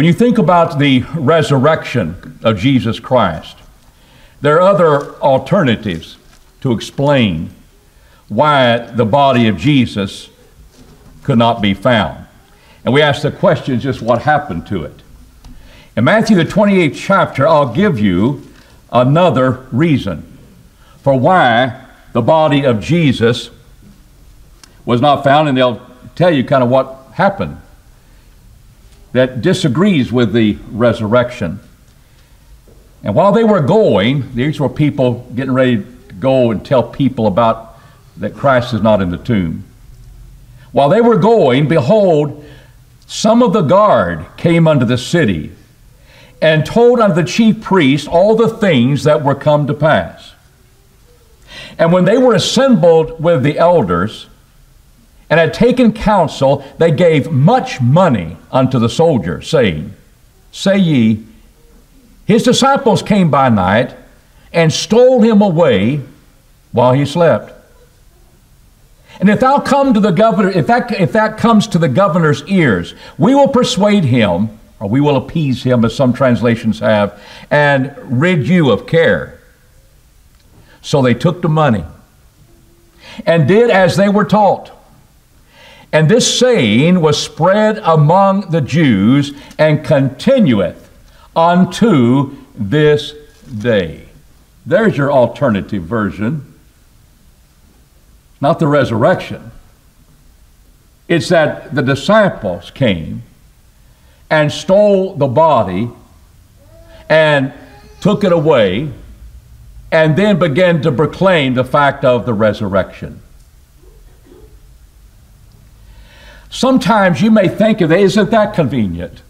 When you think about the resurrection of Jesus Christ, there are other alternatives to explain why the body of Jesus could not be found. And we ask the question just what happened to it. In Matthew, the 28th chapter, I'll give you another reason for why the body of Jesus was not found, and they'll tell you kind of what happened that disagrees with the resurrection. And while they were going, these were people getting ready to go and tell people about that Christ is not in the tomb. While they were going, behold, some of the guard came unto the city and told unto the chief priests all the things that were come to pass. And when they were assembled with the elders, and had taken counsel, they gave much money unto the soldier, saying, Say ye, his disciples came by night and stole him away while he slept. And if thou come to the governor, if that, if that comes to the governor's ears, we will persuade him, or we will appease him, as some translations have, and rid you of care. So they took the money and did as they were taught. And this saying was spread among the Jews and continueth unto this day. There's your alternative version. Not the resurrection. It's that the disciples came and stole the body and took it away and then began to proclaim the fact of the resurrection. Sometimes you may think of it, isn't that convenient?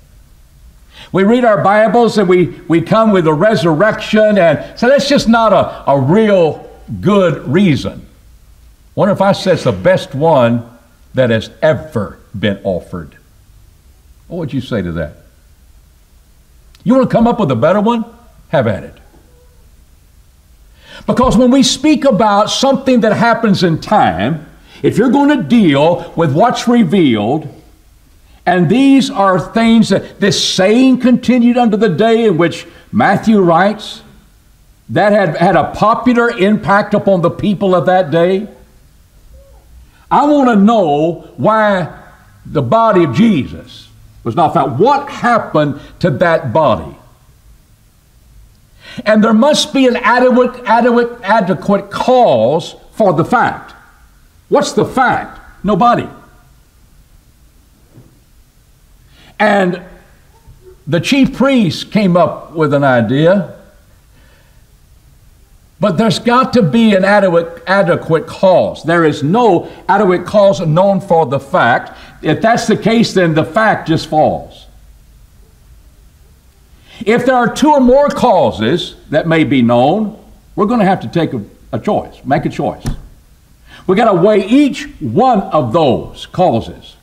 We read our Bibles and we, we come with a resurrection, and so that's just not a, a real good reason. Wonder if I said it's the best one that has ever been offered. What would you say to that? You want to come up with a better one? Have at it. Because when we speak about something that happens in time, if you're going to deal with what's revealed, and these are things that this saying continued unto the day in which Matthew writes, that had had a popular impact upon the people of that day. I want to know why the body of Jesus was not found. What happened to that body? And there must be an adequate, adequate, adequate cause for the fact. What's the fact? Nobody. And the chief priest came up with an idea, but there's got to be an adequate, adequate cause. There is no adequate cause known for the fact. If that's the case, then the fact just falls. If there are two or more causes that may be known, we're going to have to take a, a choice, make a choice. We got to weigh each one of those causes.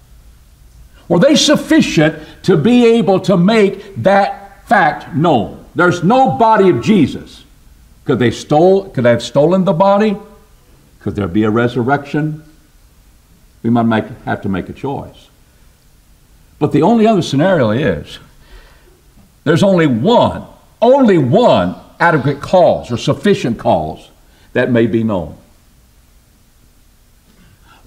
Were they sufficient to be able to make that fact known? There's no body of Jesus. Could they stole? Could they have stolen the body? Could there be a resurrection? We might make, have to make a choice. But the only other scenario is there's only one, only one adequate cause or sufficient cause that may be known.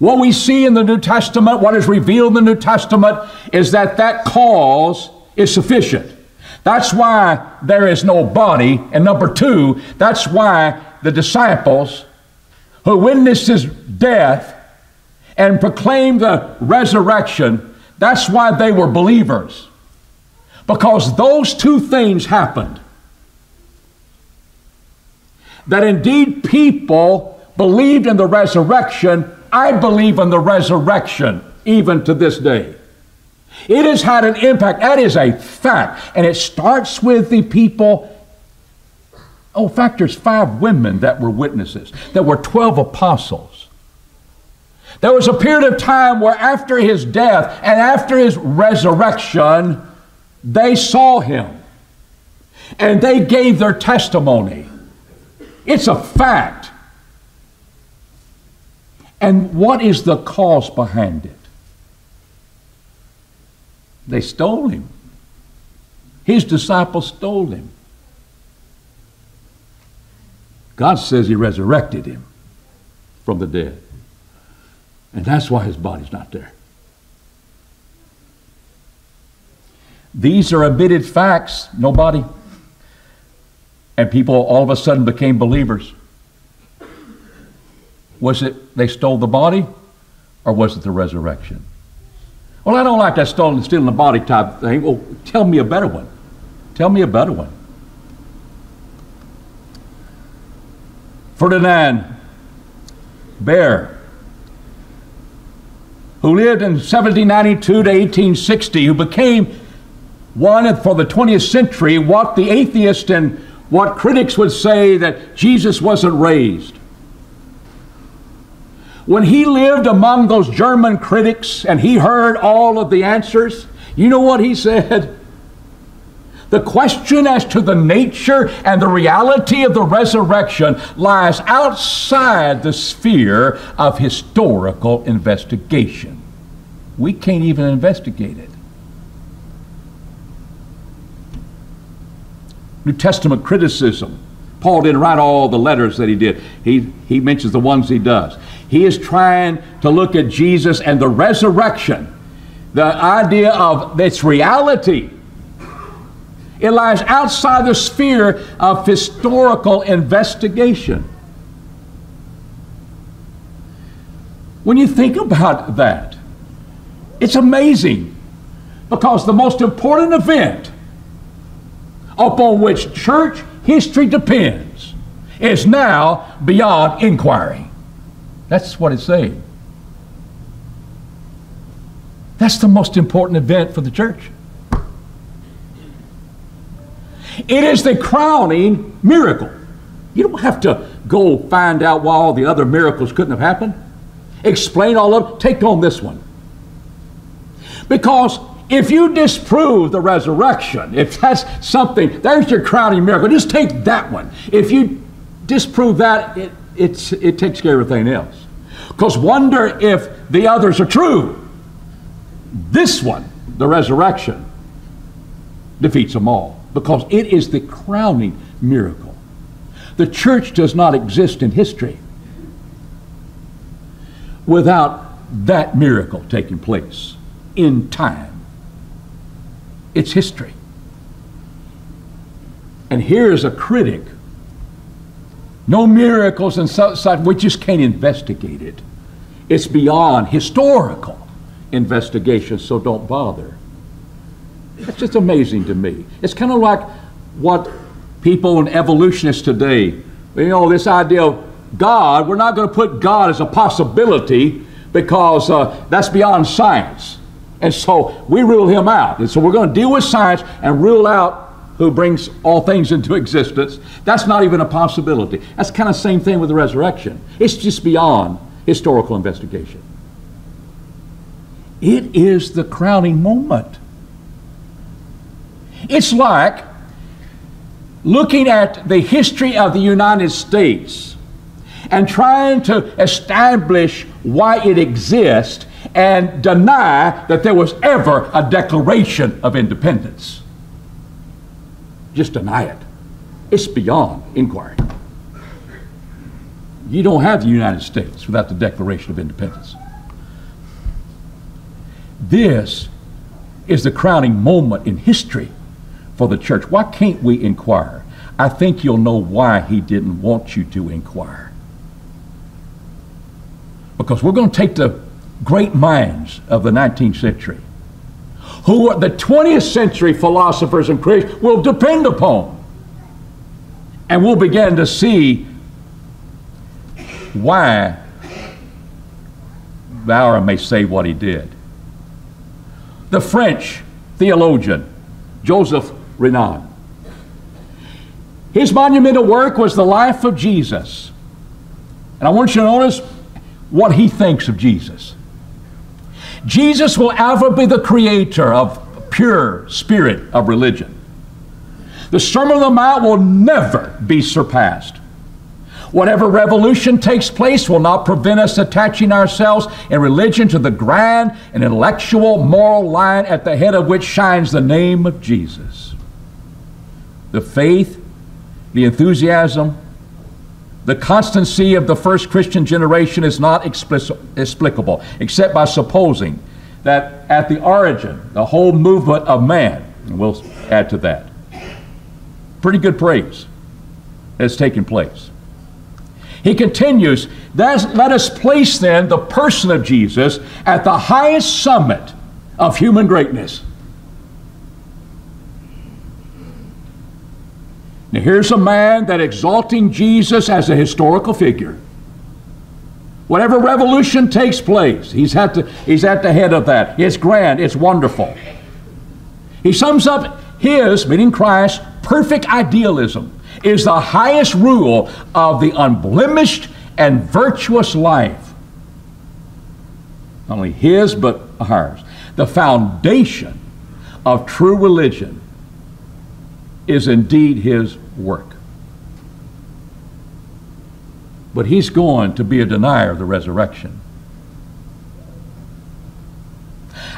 What we see in the New Testament, what is revealed in the New Testament, is that that cause is sufficient. That's why there is no body. And number two, that's why the disciples who witnessed his death and proclaimed the resurrection, that's why they were believers. Because those two things happened. That indeed people believed in the resurrection I believe in the resurrection even to this day. It has had an impact. That is a fact. And it starts with the people. Oh, fact, there's five women that were witnesses. There were 12 apostles. There was a period of time where after his death and after his resurrection, they saw him. And they gave their testimony. It's a fact. And what is the cause behind it? They stole him. His disciples stole him. God says he resurrected him from the dead. And that's why his body's not there. These are admitted facts. Nobody. And people all of a sudden became believers. Was it they stole the body or was it the resurrection? Well, I don't like that stolen, stealing the body type thing. Well, tell me a better one. Tell me a better one. Ferdinand Baur, who lived in 1792 to 1860, who became one for the 20th century what the atheist and what critics would say that Jesus wasn't raised. When he lived among those German critics and he heard all of the answers, you know what he said? The question as to the nature and the reality of the resurrection lies outside the sphere of historical investigation. We can't even investigate it. New Testament criticism. Paul didn't write all the letters that he did. He, he mentions the ones he does. He is trying to look at Jesus and the resurrection, the idea of its reality it lies outside the sphere of historical investigation. When you think about that, it's amazing because the most important event upon which church history depends is now beyond inquiry. That's what it's saying. That's the most important event for the church. It is the crowning miracle. You don't have to go find out why all the other miracles couldn't have happened. Explain all of them. Take on this one. Because if you disprove the resurrection, if that's something, there's your crowning miracle. Just take that one. If you disprove that, it, it takes care of everything else. Because wonder if the others are true. This one, the resurrection, defeats them all because it is the crowning miracle. The church does not exist in history without that miracle taking place in time. It's history. And here is a critic. No miracles and such, we just can't investigate it. It's beyond historical investigation, so don't bother. That's just amazing to me. It's kind of like what people and evolutionists today, you know, this idea of God, we're not going to put God as a possibility because uh, that's beyond science. And so we rule him out. And so we're going to deal with science and rule out who brings all things into existence. That's not even a possibility. That's kind of the same thing with the resurrection. It's just beyond historical investigation. It is the crowning moment. It's like looking at the history of the United States and trying to establish why it exists and deny that there was ever a Declaration of Independence. Just deny it. It's beyond inquiry. You don't have the United States without the Declaration of Independence. This is the crowning moment in history for the church. Why can't we inquire? I think you'll know why he didn't want you to inquire. Because we're going to take the great minds of the 19th century, who the 20th century philosophers and critics will depend upon, and we'll begin to see why Valera may say what he did. The French theologian Joseph Renan, His monumental work was the life of Jesus. And I want you to notice what he thinks of Jesus. Jesus will ever be the creator of pure spirit of religion. The Sermon on the Mount will never be surpassed. Whatever revolution takes place will not prevent us attaching ourselves in religion to the grand and intellectual moral line at the head of which shines the name of Jesus. the faith, the enthusiasm, the constancy of the first Christian generation is not explicable, except by supposing that at the origin, the whole movement of man, and we'll add to that, pretty good praise has taken place. He continues, let us place then the person of Jesus at the highest summit of human greatness. Now, here's a man that exalting Jesus as a historical figure. Whatever revolution takes place, he's at, the, he's at the head of that. It's grand, it's wonderful. He sums up his, meaning Christ, perfect idealism is the highest rule of the unblemished and virtuous life. Not only his, but ours. The foundation of true religion is indeed his work. But he's going to be a denier of the resurrection.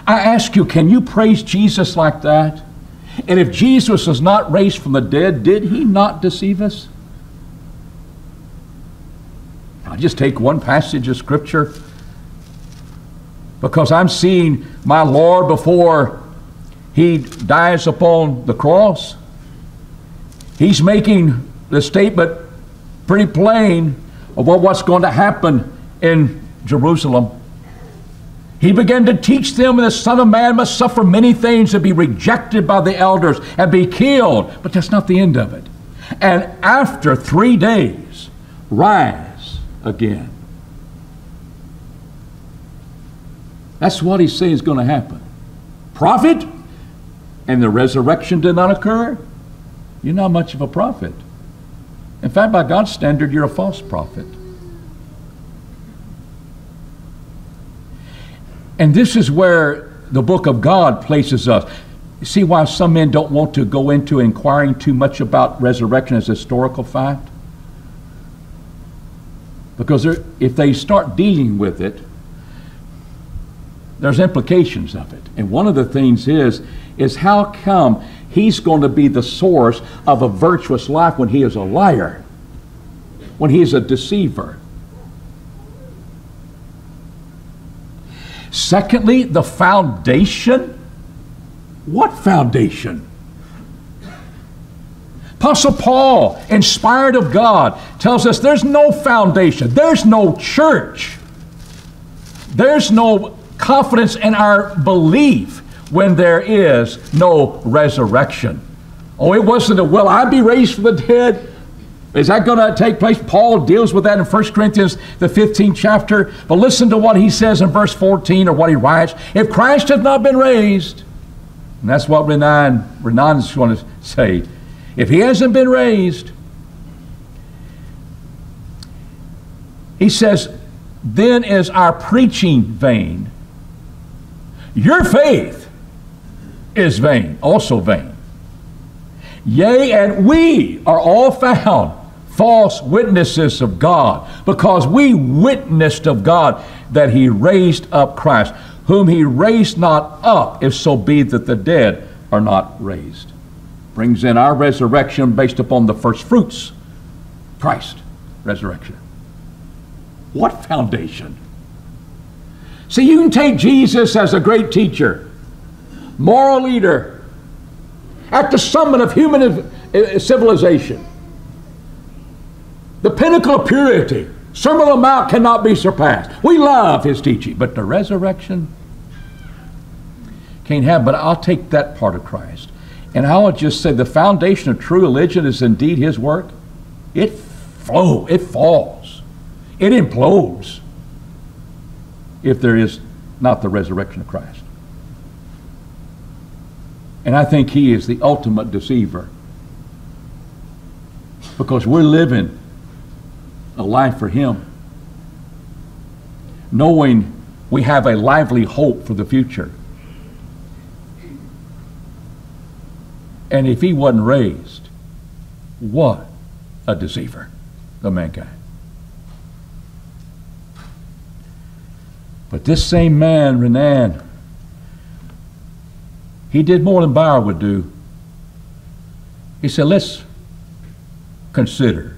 I ask you, can you praise Jesus like that? And if Jesus was not raised from the dead, did he not deceive us? I'll just take one passage of Scripture because I'm seeing my Lord before he dies upon the cross. He's making the statement pretty plain of what's going to happen in Jerusalem. He began to teach them that the Son of Man must suffer many things and be rejected by the elders and be killed. But that's not the end of it. And after three days, rise again. That's what he's saying is going to happen. Prophet, and the resurrection did not occur. You're not much of a prophet. In fact, by God's standard, you're a false prophet. And this is where the book of God places us. See why some men don't want to go into inquiring too much about resurrection as a historical fact? Because if they start dealing with it, there's implications of it. And one of the things is, is how come he's going to be the source of a virtuous life when he is a liar, when he is a deceiver. Secondly, the foundation. What foundation? Apostle Paul, inspired of God, tells us there's no foundation, there's no church, there's no confidence in our belief when there is no resurrection. Oh, it wasn't a, will I be raised from the dead? Is that going to take place? Paul deals with that in 1 Corinthians, the 15th chapter. But listen to what he says in verse 14 or what he writes. If Christ has not been raised, and that's what Renan, Renan is going to say, if he hasn't been raised, he says, then is our preaching vain. Your faith is vain, also vain. Yea, and we are all found false witnesses of God, because we witnessed of God that He raised up Christ, whom He raised not up, if so be that the dead are not raised. Brings in our resurrection based upon the first fruits Christ, resurrection. What foundation? See, you can take Jesus as a great teacher moral leader at the summit of human civilization. The pinnacle of purity. Sermon on the Mount cannot be surpassed. We love his teaching, but the resurrection can't have. But I'll take that part of Christ. And I'll just say the foundation of true religion is indeed his work. It flows, it falls, it implodes if there is not the resurrection of Christ. And I think he is the ultimate deceiver. Because we're living a life for him, knowing we have a lively hope for the future. And if he wasn't raised, what a deceiver of mankind. But this same man, Renan, he did more than Baur would do. He said, let's consider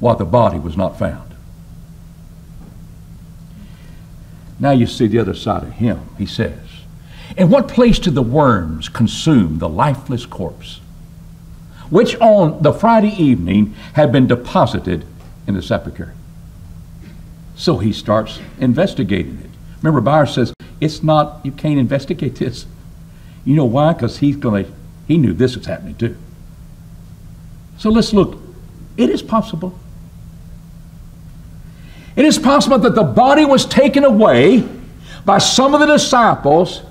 why the body was not found. Now you see the other side of him, he says. In what place did the worms consume the lifeless corpse, which on the Friday evening had been deposited in the sepulchre? So he starts investigating it. Remember, Byers says, it's not, you can't investigate this. You know why? Because he's going to, he knew this was happening too. So let's look. It is possible. It is possible that the body was taken away by some of the disciples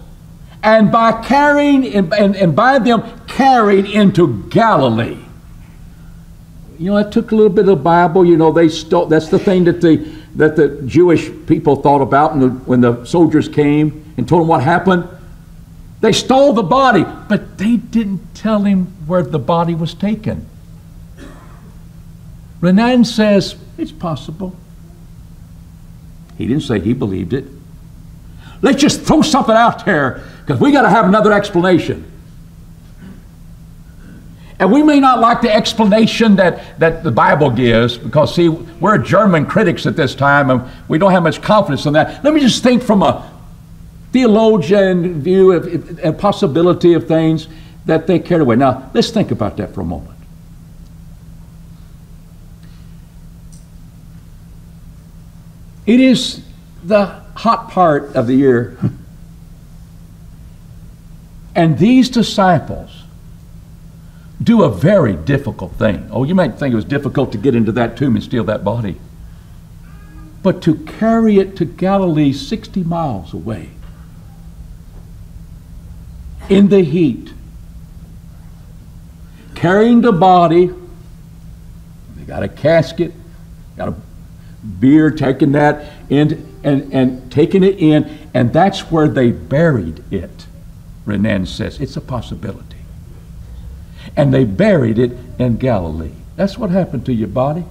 and by carrying and, and, and by them carried into Galilee. You know, it took a little bit of the Bible. You know, they stole. That's the thing that the that the Jewish people thought about when the, when the soldiers came and told them what happened. They stole the body, but they didn't tell him where the body was taken. Renan says it's possible. He didn't say he believed it. Let's just throw something out there because we got to have another explanation. And we may not like the explanation that, that the Bible gives because, see, we're German critics at this time and we don't have much confidence in that. Let me just think from a theologian view of, a possibility of things that they carried away. Now, let's think about that for a moment. It is the hot part of the year. And these disciples do a very difficult thing. Oh, you might think it was difficult to get into that tomb and steal that body. But to carry it to Galilee 60 miles away in the heat, carrying the body, they got a casket, got a bier, taking that in and, and taking it in, and that's where they buried it. Renan says it's a possibility. And they buried it in Galilee. That's what happened to your body.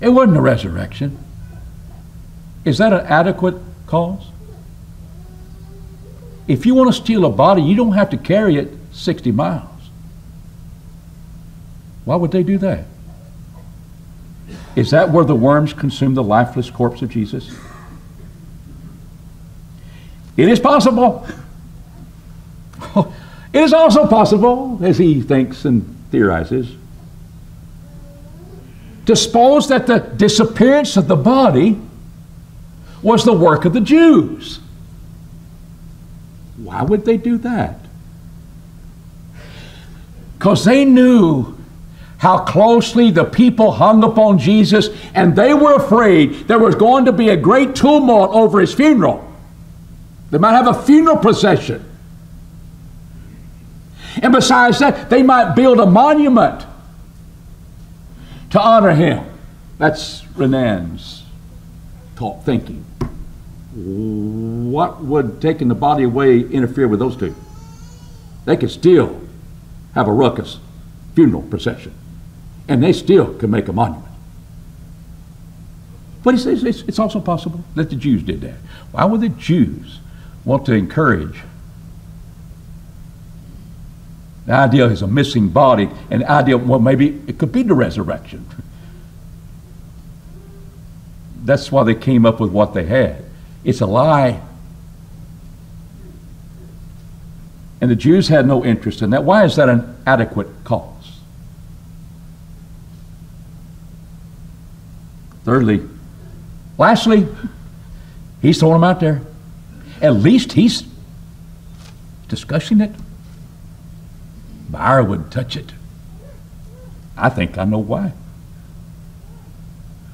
It wasn't a resurrection. Is that an adequate cause? If you want to steal a body, you don't have to carry it 60 miles. Why would they do that? Is that where the worms consumed the lifeless corpse of Jesus? It is possible. It is also possible, as he thinks and theorizes, to suppose that the disappearance of the body was the work of the Jews. Why would they do that? Because they knew how closely the people hung upon Jesus, and they were afraid there was going to be a great tumult over his funeral. They might have a funeral procession. And besides that, they might build a monument to honor him. That's Renan's thought thinking. What would taking the body away interfere with those two? They could still have a ruckus funeral procession, and they still could make a monument. But he says it's also possible that the Jews did that. Why would the Jews want to encourage the idea is a missing body, and the idea, well, maybe it could be the resurrection. That's why they came up with what they had. It's a lie. And the Jews had no interest in that. Why is that an adequate cause? Thirdly, lastly, he's throwing them out there. At least he's discussing it. Meyer wouldn't touch it. I think I know why.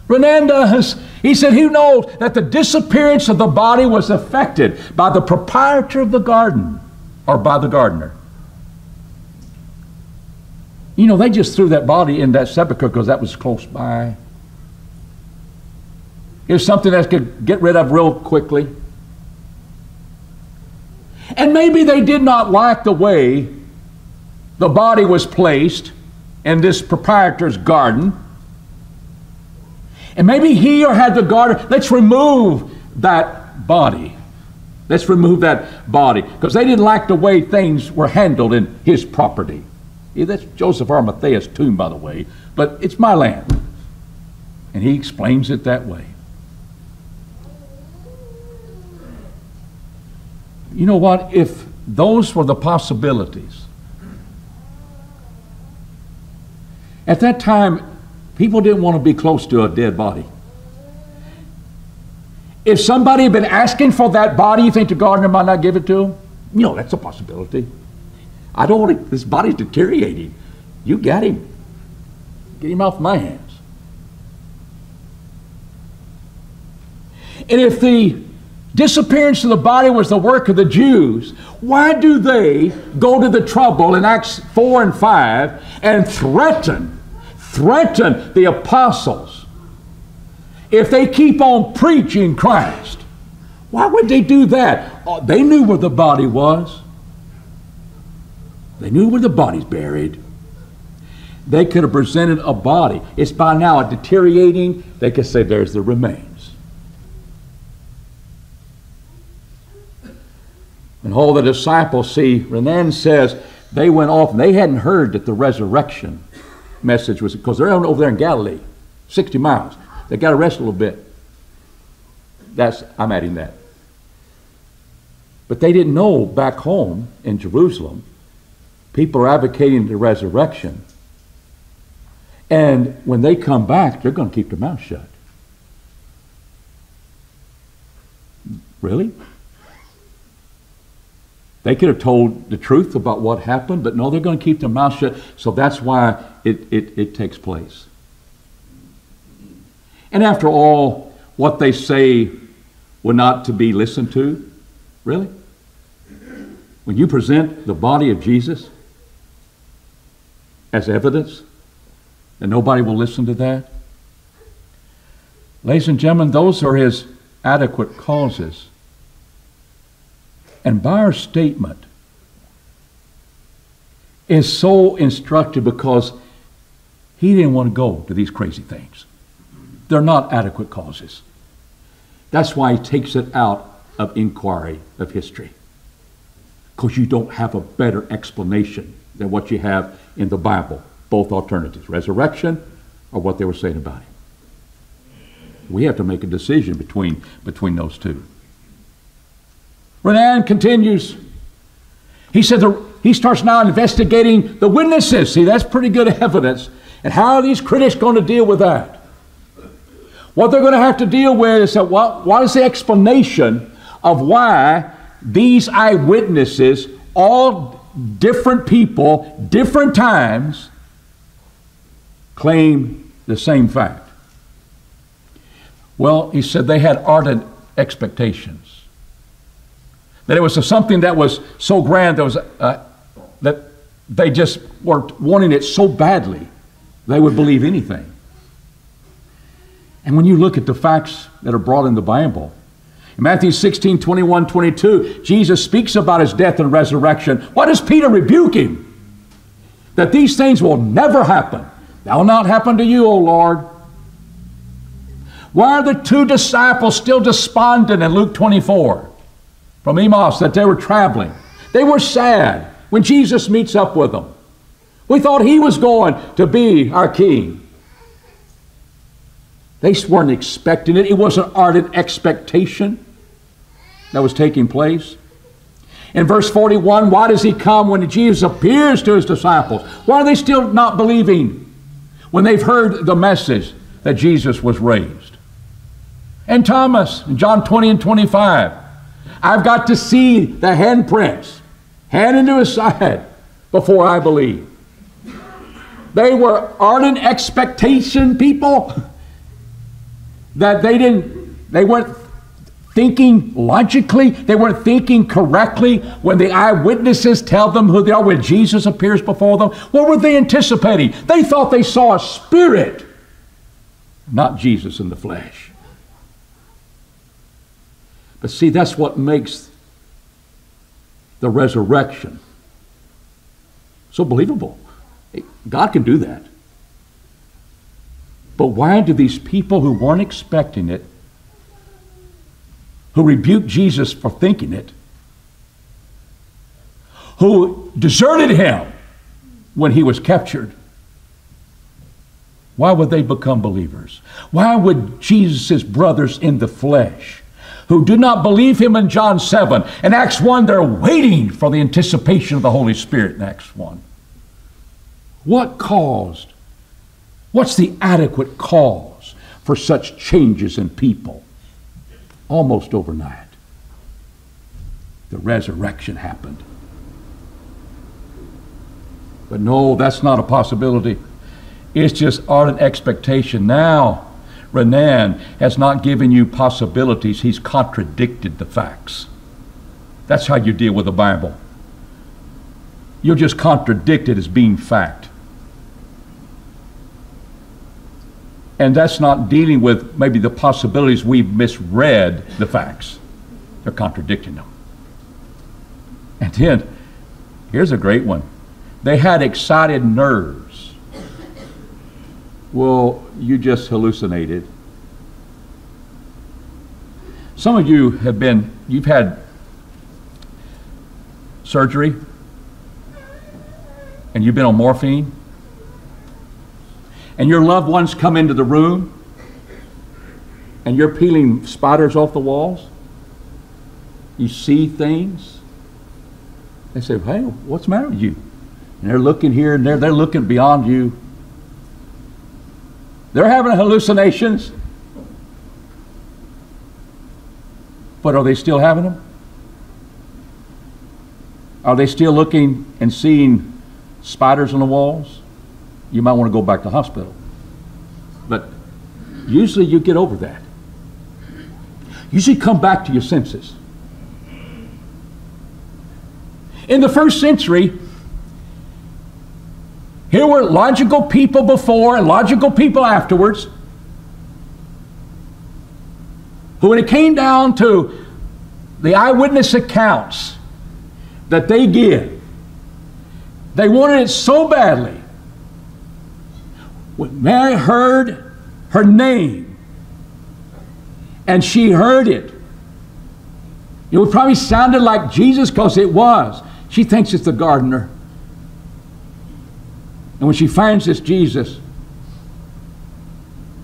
Renanda. He said he knows that the disappearance of the body was effected by the proprietor of the garden or by the gardener. You know, they just threw that body in that sepulchre because that was close by. It was something that could get rid of real quickly. And maybe they did not like the way the body was placed in this proprietor's garden. And maybe he or had the garden. let's remove that body. Let's remove that body. Because they didn't like the way things were handled in his property. Yeah, that's Joseph Arimathea's tomb, by the way, but it's my land. And he explains it that way. You know what? If those were the possibilities, at that time, people didn't want to be close to a dead body. If somebody had been asking for that body, you think the gardener might not give it to him? You know, that's a possibility. I don't want to, this body's deteriorating. You got him. Get him off my hands. And if the disappearance of the body was the work of the Jews, why do they go to the trouble in Acts 4 and 5 and threaten, threaten the apostles if they keep on preaching Christ? Why would they do that? Oh, they knew where the body was. They knew where the body's buried. They could have presented a body. It's by now deteriorating. They could say, there's the remains. And all the disciples see, Renan says, they went off and they hadn't heard that the resurrection message was, because they're over there in Galilee, 60 miles. They got to rest a little bit. That's, I'm adding that. But they didn't know back home in Jerusalem, people are advocating the resurrection. And when they come back, they're going to keep their mouth shut. Really? They could have told the truth about what happened, but no, they're going to keep their mouth shut. So that's why it, it, it takes place. And after all, what they say were not to be listened to. Really? When you present the body of Jesus as evidence, and nobody will listen to that? Ladies and gentlemen, those are his adequate causes. And Baur's statement is so instructive because he didn't want to go to these crazy things. They're not adequate causes. That's why he takes it out of inquiry of history. Because you don't have a better explanation than what you have in the Bible. Both alternatives, resurrection or what they were saying about him. We have to make a decision between, between those two. Renan continues. He said the, he starts now investigating the witnesses. See, that's pretty good evidence. And how are these critics going to deal with that? What they're going to have to deal with is that what, what is the explanation of why these eyewitnesses, all different people, different times, claim the same fact? Well, he said they had ardent expectations. That it was something that was so grand that, was, uh, that they just were wanting it so badly, they would believe anything. And when you look at the facts that are brought in the Bible, in Matthew 16, 21, 22, Jesus speaks about his death and resurrection. What does Peter rebuke him? That these things will never happen. Will not happen to you, O Lord. Why are the two disciples still despondent in Luke 24 from Emmaus that they were traveling? They were sad when Jesus meets up with them. We thought he was going to be our king. They weren't expecting it. It was an ardent expectation that was taking place. In verse 41, why does he come when Jesus appears to his disciples? Why are they still not believing when they've heard the message that Jesus was raised? And Thomas, in John 20 and 25, I've got to see the handprints, hand into his side, before I believe. They were ardent expectation people that they didn't, they weren't thinking logically, they weren't thinking correctly when the eyewitnesses tell them who they are, when Jesus appears before them. What were they anticipating? They thought they saw a spirit, not Jesus in the flesh. But see, that's what makes the resurrection so believable. God can do that. But why do these people who weren't expecting it, who rebuked Jesus for thinking it, who deserted him when he was captured. Why would they become believers? Why would Jesus' brothers in the flesh, who do not believe him in John 7, in Acts 1, they're waiting for the anticipation of the Holy Spirit in Acts 1. What caused? What's the adequate cause for such changes in people? Almost overnight, the resurrection happened. But no, that's not a possibility. It's just ardent expectation. Now, Renan has not given you possibilities, he's contradicted the facts. That's how you deal with the Bible. You'll just contradict it as being fact. And that's not dealing with maybe the possibilities we've misread the facts. They're contradicting them. And then, here's a great one. They had excited nerves. Well, you just hallucinated. Some of you have been, you've had surgery and you've been on morphine and your loved ones come into the room and you're peeling spiders off the walls. You see things. They say, hey, what's the matter with you? And they're looking here and there, they're looking beyond you. They're having hallucinations. But are they still having them? Are they still looking and seeing spiders on the walls? You might want to go back to the hospital. But usually you get over that. Usually come back to your senses. In the first century, here were logical people before and logical people afterwards who, when it came down to the eyewitness accounts that they give, they wanted it so badly. When Mary heard her name and she heard it, it would probably sounded like Jesus because it was. She thinks it's the gardener. And when she finds this Jesus,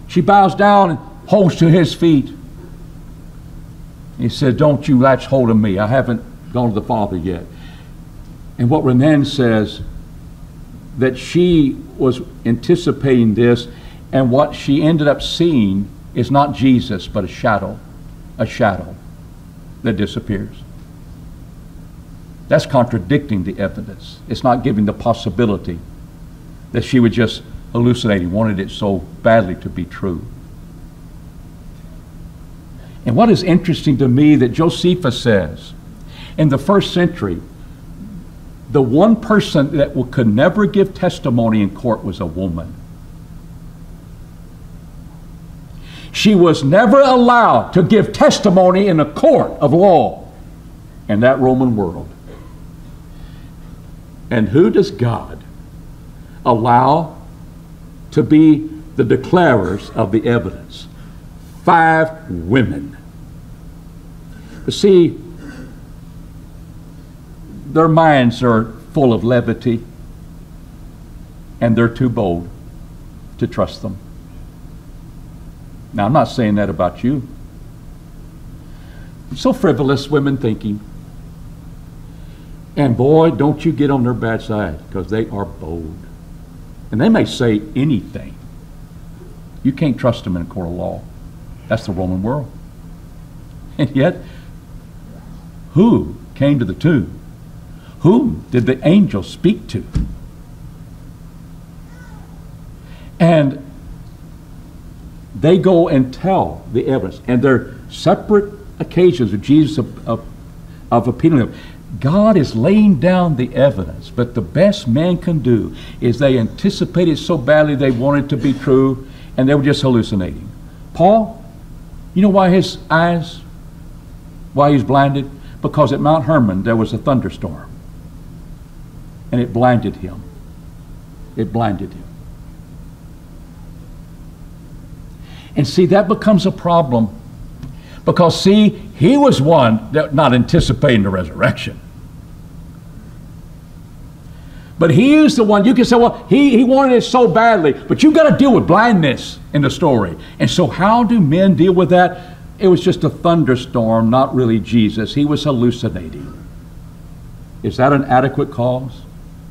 she bows down and holds to his feet. He said, Don't you latch hold of me. I haven't gone to the Father yet. And what Renan says, that she was anticipating this, and what she ended up seeing is not Jesus, but a shadow, a shadow that disappears. That's contradicting the evidence. It's not giving the possibility that she was just hallucinating, wanted it so badly to be true. And what is interesting to me that Josephus says, in the first century, the one person that could never give testimony in court was a woman. She was never allowed to give testimony in a court of law in that Roman world. And who does God allow to be the declarers of the evidence. Five women. See, their minds are full of levity, and they're too bold to trust them. Now, I'm not saying that about you. So frivolous, women thinking. And boy, don't you get on their bad side because they are bold. And they may say anything. You can't trust them in a court of law. That's the Roman world. And yet, who came to the tomb? Whom did the angel speak to? And they go and tell the evidence. And they're separate occasions of Jesus of, of, of appealing them. God is laying down the evidence, but the best man can do is they anticipated so badly they wanted to be true, and they were just hallucinating. Paul, you know why his eyes, why he's blinded? Because at Mount Hermon there was a thunderstorm, and it blinded him. It blinded him. And see, that becomes a problem because, see, he was one that not anticipating the resurrection. But he is the one, you can say, well, he, he wanted it so badly, but you've got to deal with blindness in the story. And so, how do men deal with that? It was just a thunderstorm, not really Jesus. He was hallucinating. Is that an adequate cause?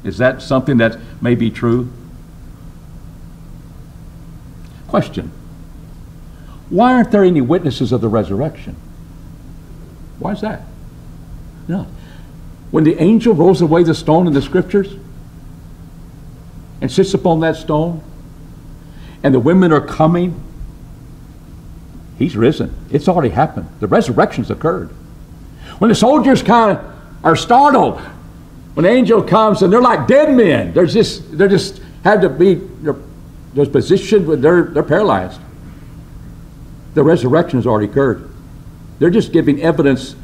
Is that something that may be true? Question Why aren't there any witnesses of the resurrection? Why is that? No. When the angel rolls away the stone in the scriptures and sits upon that stone, and the women are coming, he's risen. It's already happened. The resurrection's occurred. When the soldiers kind of are startled, when the angel comes and they're like dead men, they're just they're just have to be they're, they're positioned, they're they're paralyzed. The resurrection has already occurred. They're just giving evidence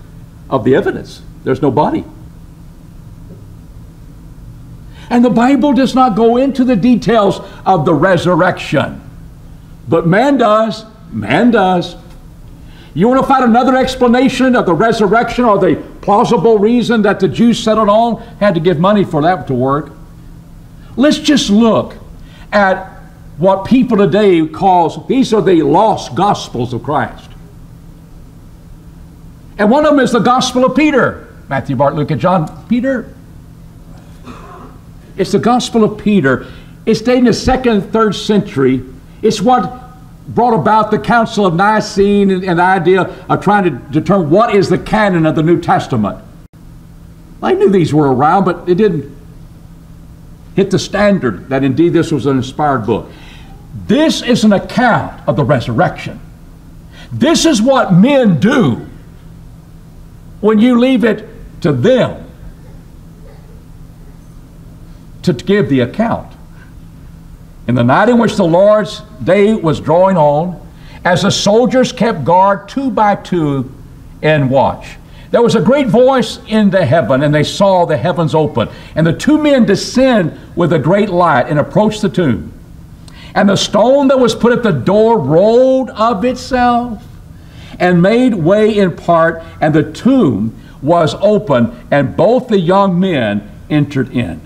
of the evidence. There's no body. And the Bible does not go into the details of the resurrection. But man does. Man does. You want to find another explanation of the resurrection or the plausible reason that the Jews settled on? Had to give money for that to work. Let's just look at what people today calls these are the lost gospels of Christ. And one of them is the Gospel of Peter. Matthew, Mark, Luke, and John. Peter. It's the Gospel of Peter. It's dated the second and third century. It's what brought about the Council of Nicene and, and the idea of trying to determine what is the canon of the New Testament. I knew these were around, but it didn't hit the standard that indeed this was an inspired book. This is an account of the resurrection. This is what men do when you leave it to them to give the account. In the night in which the Lord's day was drawing on, as the soldiers kept guard two by two and watch, there was a great voice in the heaven, and they saw the heavens open. And the two men descend with a great light and approach the tomb. And the stone that was put at the door rolled of itself and made way in part, and the tomb was open, and both the young men entered in.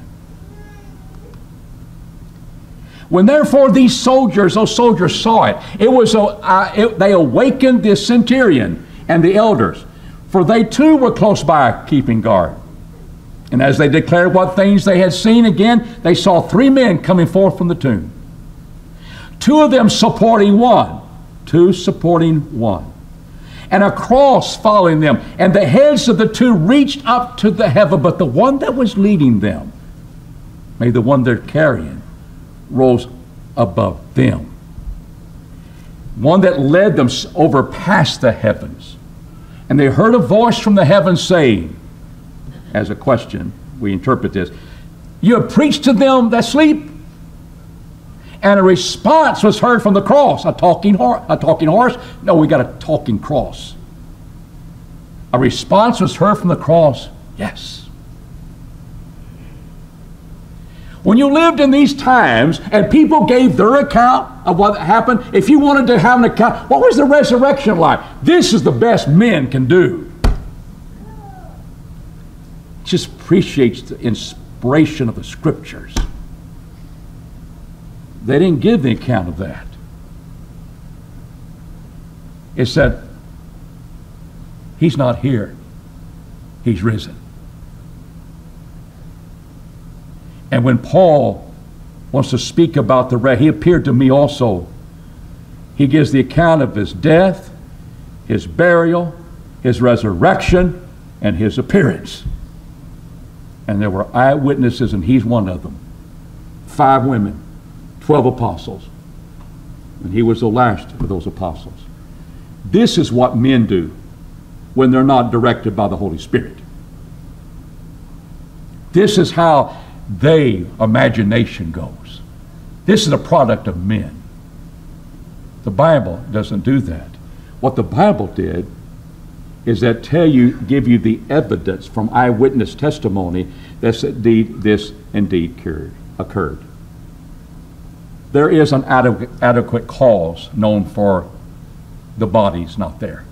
When therefore these soldiers, those soldiers saw it, it was uh, it, they awakened the centurion and the elders, for they too were close by keeping guard. And as they declared what things they had seen again, they saw three men coming forth from the tomb. Two of them supporting one, two supporting one and a cross following them. And the heads of the two reached up to the heaven, but the one that was leading them, may the one they're carrying, rose above them. One that led them over past the heavens. And they heard a voice from the heavens saying, as a question, we interpret this, You have preached to them that sleep? and a response was heard from the cross. A talking, hor- a talking horse? No, we got a talking cross. A response was heard from the cross. Yes. When you lived in these times and people gave their account of what happened, if you wanted to have an account, what was the resurrection like? This is the best men can do. Just appreciates the inspiration of the scriptures. They didn't give the account of that. It said, He's not here, He's risen. And when Paul wants to speak about the red, he appeared to me also. He gives the account of his death, his burial, his resurrection, and his appearance. And there were eyewitnesses, and he's one of them. Five women. 12 apostles. And he was the last of those apostles. This is what men do when they're not directed by the Holy Spirit. This is how they imagination goes. This is a product of men. The Bible doesn't do that. What the Bible did is that tell you, give you the evidence from eyewitness testimony that indeed this indeed occurred there is an adequate cause known for the bodies not there.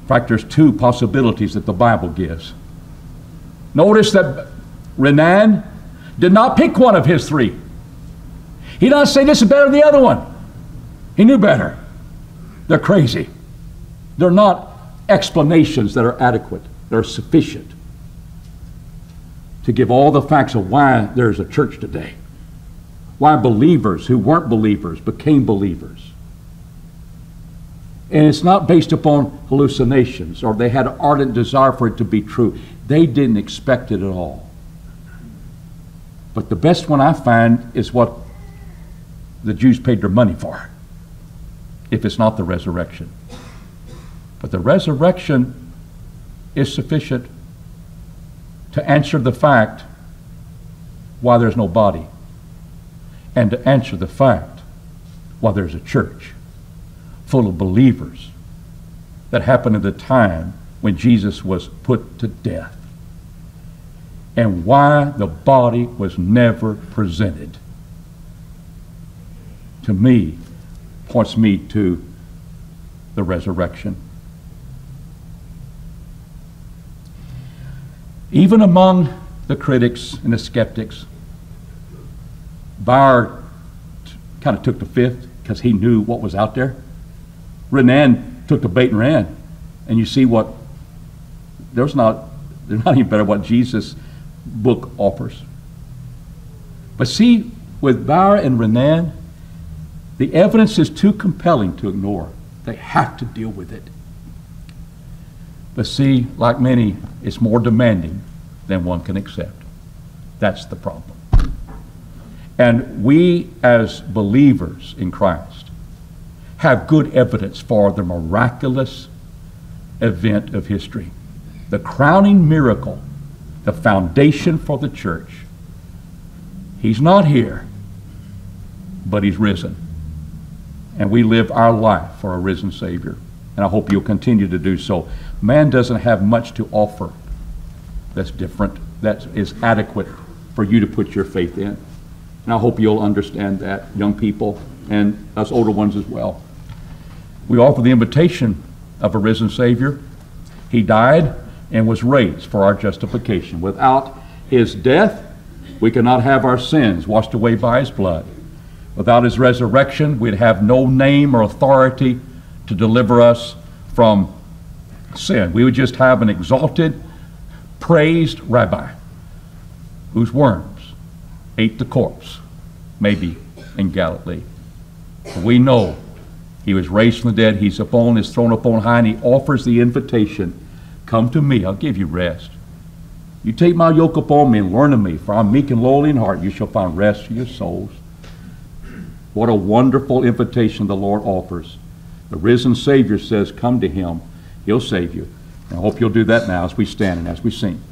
In fact, there's two possibilities that the Bible gives. Notice that Renan did not pick one of his three. He doesn't say this is better than the other one. He knew better. They're crazy. They're not explanations that are adequate, they're sufficient to give all the facts of why there's a church today, why believers who weren't believers became believers. And it's not based upon hallucinations or they had an ardent desire for it to be true. They didn't expect it at all. But the best one I find is what the Jews paid their money for, if it's not the resurrection. But the resurrection is sufficient to answer the fact why there's no body, and to answer the fact why there's a church full of believers that happened at the time when Jesus was put to death, and why the body was never presented. To me, points me to the resurrection. Even among the critics and the skeptics, Baur kind of took the fifth because he knew what was out there. Renan took the bait and ran. And you see what, there's not, there's not even better what Jesus' book offers. But see, with Baur and Renan, the evidence is too compelling to ignore. They have to deal with it. But see, like many, it's more demanding than one can accept. That's the problem. And we, as believers in Christ, have good evidence for the miraculous event of history. The crowning miracle, the foundation for the church. He's not here, but He's risen. And we live our life for a risen Savior. And I hope you'll continue to do so. Man doesn't have much to offer that's different, that is adequate for you to put your faith in. And I hope you'll understand that, young people, and us older ones as well. We offer the invitation of a risen Savior. He died and was raised for our justification. Without his death, we cannot have our sins washed away by his blood. Without his resurrection, we'd have no name or authority to deliver us from sin. We would just have an exalted, praised rabbi whose worms ate the corpse, maybe in Galilee. We know he was raised from the dead. He's upon his throne upon high, and he offers the invitation Come to me, I'll give you rest. You take my yoke upon me and learn of me, for I'm meek and lowly in heart. You shall find rest for your souls. What a wonderful invitation the Lord offers. The risen Savior says, Come to him, he'll save you. And I hope you'll do that now as we stand and as we sing.